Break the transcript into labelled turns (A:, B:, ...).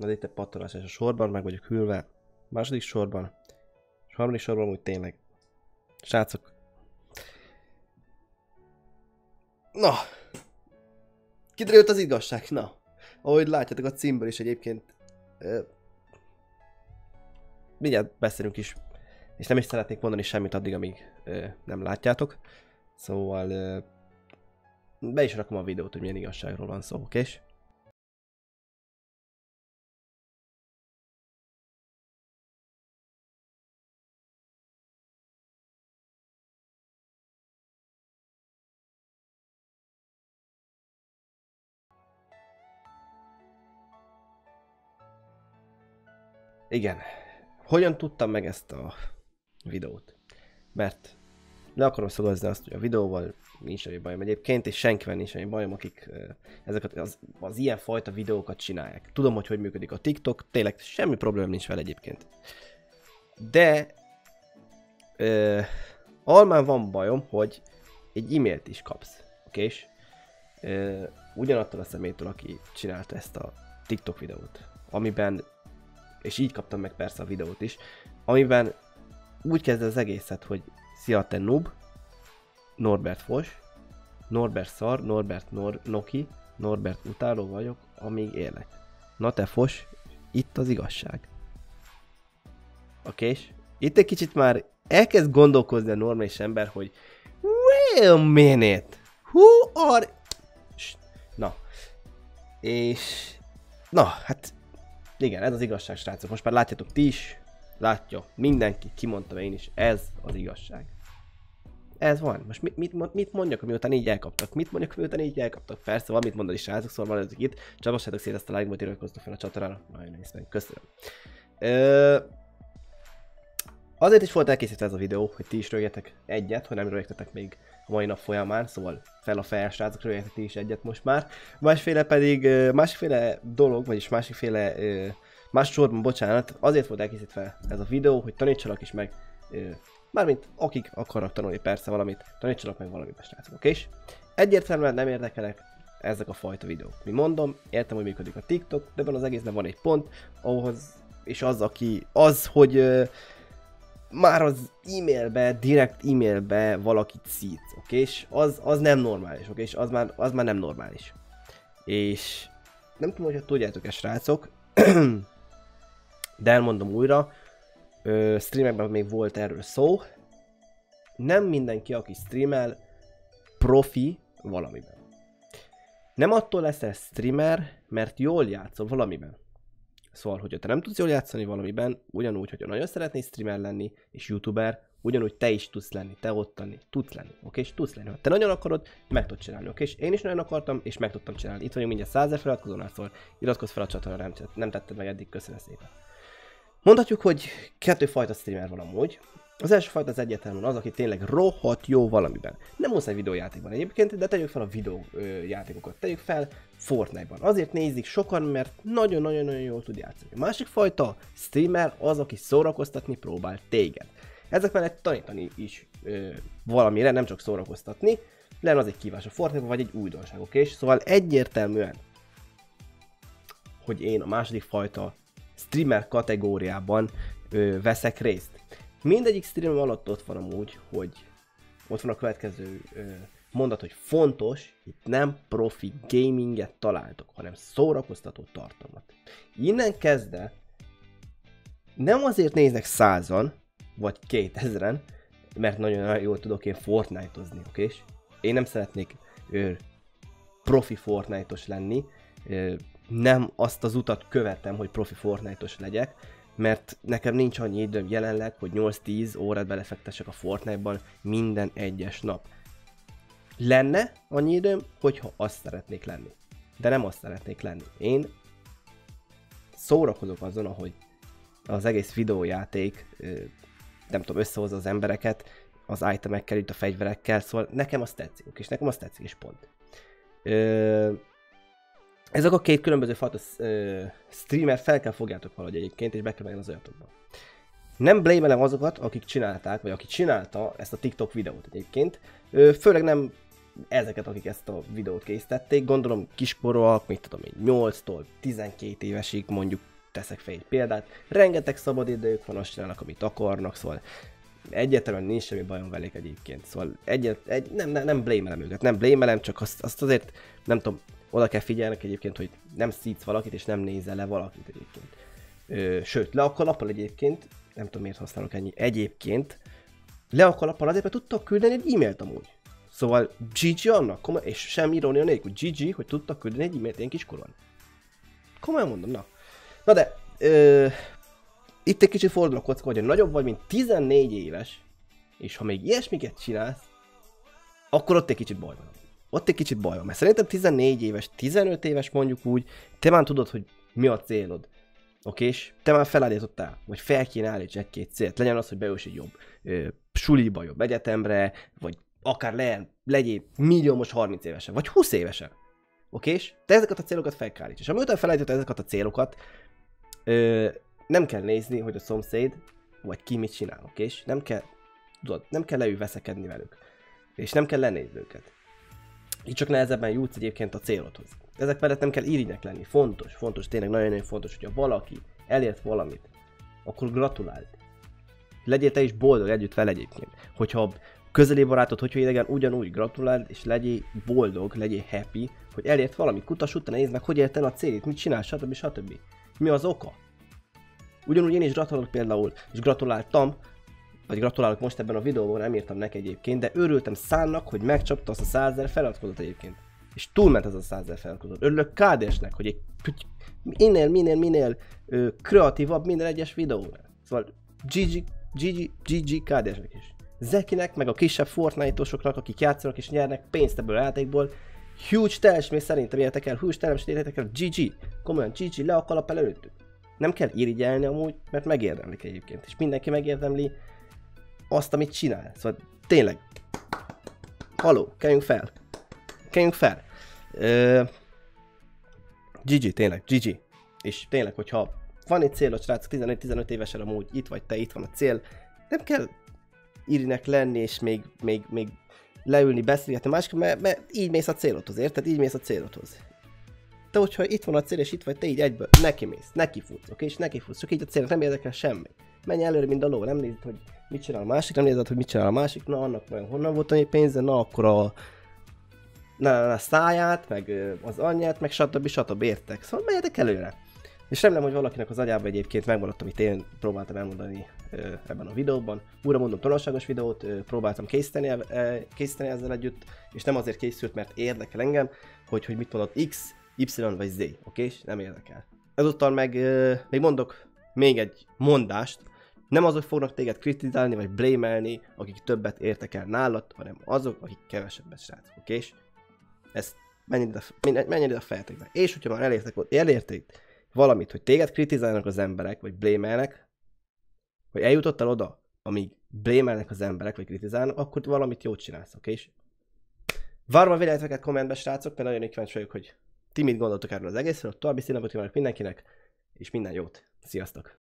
A: az itt egy pattanás a sorban, meg vagyok hűlve. Második sorban. És harmadik sorban úgy tényleg. Srácok. Na. Kiderült az igazság, na. Ahogy látjátok a címből is egyébként. Ö, mindjárt beszélünk is. És nem is szeretnék mondani semmit addig, amíg ö, nem látjátok. Szóval ö, be is rakom a videót, hogy milyen igazságról van szó, oké? Igen. Hogyan tudtam meg ezt a videót? Mert le akarom szögezni azt, hogy a videóval nincs semmi bajom egyébként, és senkivel nincs semmi bajom, akik ezeket az, az ilyen fajta videókat csinálják. Tudom, hogy hogy működik a TikTok, tényleg semmi probléma nincs vele egyébként. De uh, almán van bajom, hogy egy e-mailt is kapsz, oké? És ugyanattól a szemétől, aki csinálta ezt a TikTok videót, amiben és így kaptam meg persze a videót is, amiben úgy kezd az egészet, hogy Szia te noob, Norbert Fos, Norbert szar, Norbert Nor Noki, Norbert utáló vagyok, amíg élek. Na te Fos, itt az igazság. Oké, és itt egy kicsit már elkezd gondolkozni a normális ember, hogy wait a minute, who are... Na, és... Na, hát igen, ez az igazság, srácok. Most már látjátok ti is, látja, mindenki, kimondtam én is, ez az igazság. Ez van. Most mit, mit, mit mondjak, miután így elkaptak? Mit mondjak, miután így elkaptak? Persze, valamit mondani srácok, szóval van itt. Csapassátok szét ezt a like-ot, iratkozzatok fel a csatornára. Nagyon nézd meg. Köszönöm. Ö... Azért is volt elkészítve ez a videó, hogy ti is rögjetek egyet, hogy nem rögtetek még a mai nap folyamán, szóval fel a fel, srácok, rögjetek ti is egyet most már. Másféle pedig, másféle dolog, vagyis másféle, másodszorban, bocsánat, azért volt elkészítve ez a videó, hogy tanítsalak is meg, mármint akik akarnak tanulni persze valamit, tanítsalak meg valamit, srácok, oké? És egyértelműen nem érdekelek ezek a fajta videók. Mi mondom, értem, hogy működik a TikTok, de van az egészben van egy pont, ahhoz, és az, aki, az, hogy már az e-mailbe, direkt e-mailbe valakit szít, oké? És az, az nem normális, oké? És az már, az már nem normális. És nem tudom, hogy tudjátok-e srácok, de elmondom újra, ö, streamekben még volt erről szó, nem mindenki, aki streamel, profi valamiben. Nem attól leszel streamer, mert jól játszol valamiben. Szóval, hogyha te nem tudsz jól játszani valamiben, ugyanúgy, hogyha nagyon szeretnél streamer lenni, és youtuber, ugyanúgy te is tudsz lenni, te ottani, tudsz lenni, oké? És tudsz lenni. Ha te nagyon akarod, meg tudsz csinálni, oké? És én is nagyon akartam, és meg tudtam csinálni. Itt vagyunk mindjárt 100 ezer feliratkozónál, szóval iratkozz fel a csatornára, nem, nem tetted meg eddig, köszönöm szépen. Mondhatjuk, hogy kettőfajta streamer van amúgy. Az első fajta az egyértelműen az, aki tényleg rohadt jó valamiben. Nem muszáj videójátékban egyébként, de tegyük fel a videójátékokat. Tegyük fel Fortnite-ban. Azért nézik sokan, mert nagyon-nagyon-nagyon jól tud játszani. A másik fajta streamer az, aki szórakoztatni próbál téged. Ezek mellett tanítani is ö, valamire, nem csak szórakoztatni, lenne az egy kívás a fortnite vagy egy újdonság, oké? Okay? Szóval egyértelműen, hogy én a második fajta streamer kategóriában ö, veszek részt. Mindegyik stream alatt ott van amúgy, hogy ott van a következő ö, mondat, hogy fontos, itt nem profi gaminget találtok, hanem szórakoztató tartalmat. Innen kezdve nem azért néznek százan, vagy kétezren, mert nagyon jól tudok én Fortnite-ozni, oké? Én nem szeretnék ö, profi Fortnite-os lenni, ö, nem azt az utat követem, hogy profi Fortnite-os legyek, mert nekem nincs annyi időm jelenleg, hogy 8-10 órát belefektessek a Fortnite-ban minden egyes nap. Lenne annyi időm, hogyha azt szeretnék lenni. De nem azt szeretnék lenni. Én szórakozok azon, ahogy az egész videójáték, nem tudom, összehozza az embereket, az itemekkel, itt a fegyverekkel, szóval nekem azt tetszik, és nekem azt tetszik, és pont. Ezek a két különböző fajta streamer fel kell fogjátok valahogy egyébként, és be kell az olyatokba. Nem blame azokat, akik csinálták, vagy aki csinálta ezt a TikTok videót egyébként. Főleg nem ezeket, akik ezt a videót készítették, gondolom kiskorúak, mit tudom én, 8-tól 12 évesig mondjuk teszek fel egy példát, rengeteg szabadidők van, azt csinálnak, amit akarnak, szóval egyetlen nincs semmi bajom velük egyébként, szóval egyet, egy, nem, nem, nem blémelem őket, nem blémelem, csak azt, azt azért, nem tudom, oda kell figyelnek egyébként, hogy nem szítsz valakit, és nem nézel le valakit egyébként. Ö, sőt, le a kalappal egyébként, nem tudom miért használok ennyi, egyébként, le a kalappal azért, mert tudtak küldeni egy e-mailt amúgy. Szóval GG annak, komoly, és sem irónia nélkül, GG, hogy tudtak küldeni egy e-mailt ilyen kiskorban. Komolyan mondom, na. Na de, ö, itt egy kicsit fordul a kocka, hogy nagyobb vagy, mint 14 éves, és ha még ilyesmiket csinálsz, akkor ott egy kicsit baj van. Ott egy kicsit baj van, mert szerintem 14 éves, 15 éves mondjuk úgy, te már tudod, hogy mi a célod. Oké, és te már felállítottál, vagy fel kéne állíts egy-két célt. Legyen az, hogy bejössz egy jobb ö, suliba, jobb egyetemre, vagy akár le, legyél milliómos 30 évesen, vagy 20 évesen. Oké, és te ezeket a célokat fel kell állíts. És amiután felállítottad ezeket a célokat, ö, nem kell nézni, hogy a szomszéd, vagy ki mit csinál, oké? És nem kell, tudod, nem kell leül veszekedni velük. És nem kell lenézni őket. Így csak nehezebben jutsz egyébként a célodhoz. Ezek mellett nem kell irigynek lenni. Fontos, fontos, tényleg nagyon-nagyon fontos, hogyha valaki elért valamit, akkor gratuláld. Legyél te is boldog együtt vele egyébként. Hogyha közeli barátod, hogyha idegen, ugyanúgy gratuláld, és legyél boldog, legyél happy, hogy elért valamit, kutass utána, nézd meg, hogy ért el a célit, mit csinál, stb. stb. Mi az oka? Ugyanúgy én is gratulálok például, és gratuláltam, vagy gratulálok most ebben a videóban, nem írtam neki egyébként, de örültem szánnak, hogy megcsapta azt a százezer feliratkozót egyébként. És túlment az a százezer feliratkozót. Örülök KDS-nek, hogy egy minél, minél, minél ö, kreatívabb minden egyes videóra. Szóval GG, GG, GG KDS-nek is. Zekinek, meg a kisebb Fortnite-osoknak, akik játszanak és nyernek pénzt ebből a játékból, huge teljesmény szerintem értek el, huge teljesmény értek el, GG, komolyan GG, le a kalap előttük. Nem kell irigyelni amúgy, mert megérdemlik egyébként, és mindenki megérdemli azt, amit csinál. Szóval tényleg, haló, keljünk fel, keljünk fel. Ö, GG, tényleg, GG. És tényleg, hogyha van egy cél, hogy srác 14-15 évesen amúgy itt vagy te, itt van a cél, nem kell irinek lenni, és még, még, még leülni, beszélgetni másik, mert, mert így mész a célodhoz, érted? Így mész a célodhoz. Te, hogyha itt van a cél, és itt vagy te így egyből, neki mész, neki futsz, oké? És neki futsz, csak így a célnak nem érdekel semmi. Menj előre, mint a ló, nem nézed, hogy mit csinál a másik, nem nézed, hogy mit csinál a másik, na annak vajon honnan volt annyi pénze, na akkor a, na, a száját, meg az anyját, meg stb. stb. értek. Szóval menjetek előre. És remélem, hogy valakinek az agyába egyébként megmaradt, amit én próbáltam elmondani ebben a videóban. Újra mondom, tanulságos videót próbáltam készíteni, készíteni ezzel együtt, és nem azért készült, mert érdekel engem, hogy, hogy mit mondott X, Y vagy Z, oké? Okay? Nem érdekel. Ezúttal meg még mondok még egy mondást, nem azok fognak téged kritizálni vagy blémelni, akik többet értek el nálad, hanem azok, akik kevesebbet srácok, oké? Okay? Ezt menjen ide, a fejetekbe. És hogyha már elértek, elérték valamit, hogy téged kritizálnak az emberek, vagy blémelnek, hogy eljutottál oda, amíg blémelnek az emberek, vagy kritizálnak, akkor valamit jót csinálsz, oké? Okay? Várom a véleményeket kommentbe, srácok, mert nagyon kíváncsi vagyok, hogy ti mit gondoltok erről az egészről. További színapot kívánok mindenkinek, és minden jót. Sziasztok!